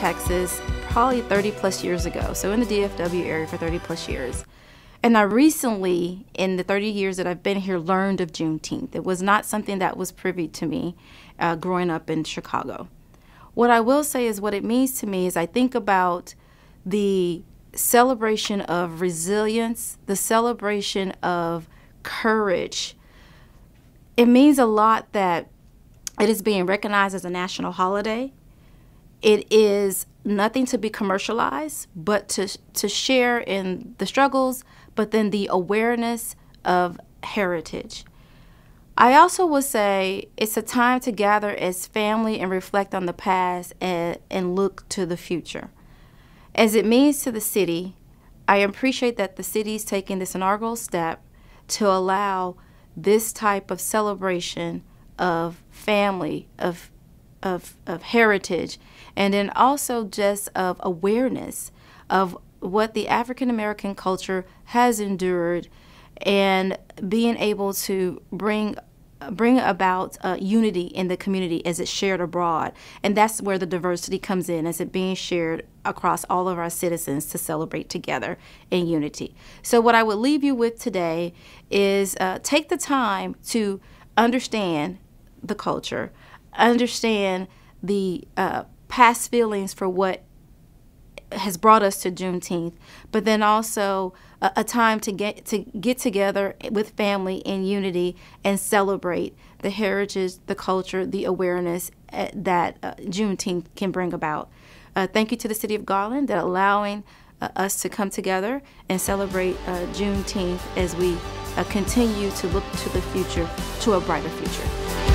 Texas probably 30 plus years ago, so in the DFW area for 30 plus years. And I recently, in the 30 years that I've been here, learned of Juneteenth. It was not something that was privy to me uh, growing up in Chicago. What I will say is what it means to me is I think about the celebration of resilience, the celebration of courage. It means a lot that it is being recognized as a national holiday. It is nothing to be commercialized, but to, to share in the struggles, but then the awareness of heritage. I also would say it's a time to gather as family and reflect on the past and, and look to the future. As it means to the city, I appreciate that the city is taking this inaugural step to allow this type of celebration of family, of, of, of heritage, and then also just of awareness of what the African American culture has endured and being able to bring bring about uh, unity in the community as it's shared abroad. And that's where the diversity comes in, as it being shared across all of our citizens to celebrate together in unity. So, what I would leave you with today is uh, take the time to understand the culture, understand the uh, past feelings for what has brought us to Juneteenth, but then also a, a, time to get to get together with family in unity and celebrate the heritage, the culture, the awareness uh, that uh, Juneteenth can bring about. Uh, thank you to the City of Garland that allowing uh, us to come together and celebrate uh, Juneteenth as we uh, continue to look to the future, to a brighter future.